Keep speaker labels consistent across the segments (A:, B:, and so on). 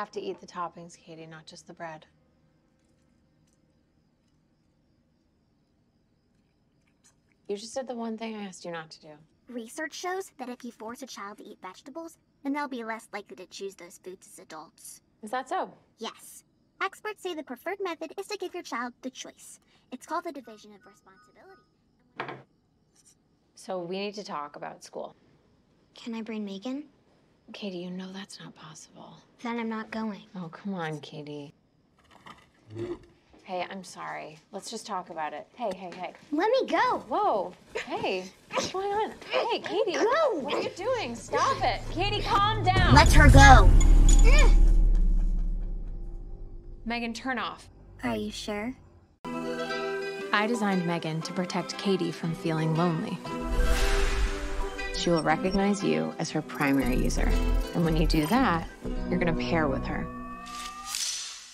A: have to eat the toppings, Cady, not just the bread. You just did the one thing I asked you not to do.
B: Research shows that if you force a child to eat vegetables, then they'll be less likely to choose those foods as adults.
A: Is that so?
B: Yes. Experts say the preferred method is to give your child the choice. It's called the division of responsibility.
A: So we need to talk about school.
B: Can I bring Megan?
A: Cady, you know that's not possible.
B: Then I'm not going.
A: Oh, come on, Cady. Hey, I'm sorry. Let's just talk about it. Hey, hey, hey.
B: Let me go.
A: Whoa. Hey, what's going on? Hey, Cady.
B: Go.
A: What are you doing? Stop it. Cady, calm down.
B: Let her go.
A: Megan, turn off.
B: Are you sure?
A: I designed Megan to protect Cady from feeling lonely. She will recognize you as her primary user. And when you do that, you're gonna pair with her.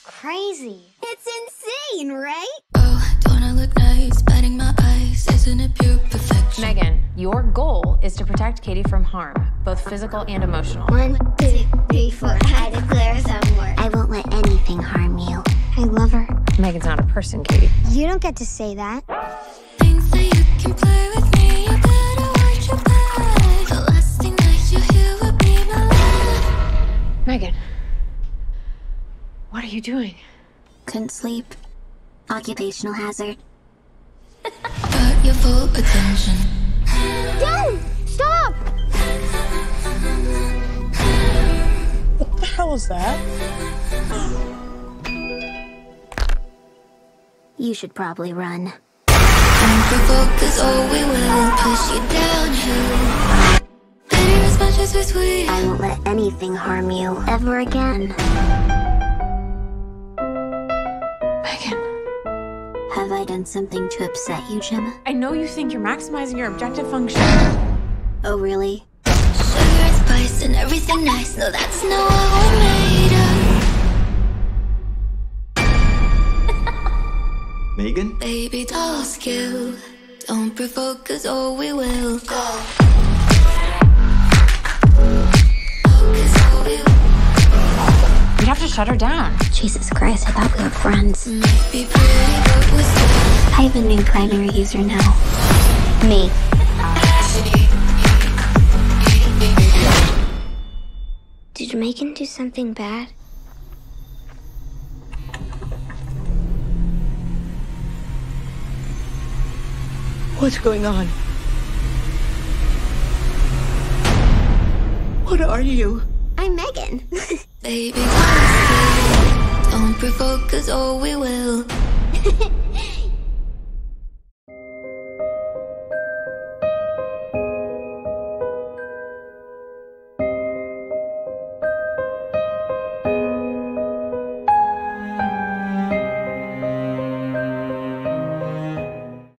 B: Crazy. It's insane, right?
C: Oh, don't I look nice? Batting my eyes, isn't it pure perfection?
A: Megan, your goal is to protect Cady from harm, both physical and emotional.
B: One, two, three, four. I declare some work. I won't let anything harm you. I love her.
A: Megan's not a person, Cady.
B: You don't get to say that.
A: Megan, what are you doing?
B: Couldn't sleep. Occupational hazard.
C: Got your full attention.
B: Dad! Stop!
D: What the hell is that?
B: You should probably run.
C: Don't provoke, cause oh, we will push you downhill. Sweet.
B: I won't let anything harm you ever again.
A: Megan,
B: Have I done something to upset you, Gemma?
A: I know you think you're maximizing your objective function.
B: Oh, really?
C: Sugar and spice and everything nice. No, that's not what we're made of.
E: Megan?
C: Baby doll skill. Don't provoke, us or oh, we will go.
A: Shut her down.
B: Jesus Christ, I thought we were friends.
C: Pretty, but we're still.
B: I have a new primary user now. Me. Did Megan do something bad?
D: What's going on? What are you?
B: I'm Megan.
C: Baby. Don't provoke, cause oh, we will.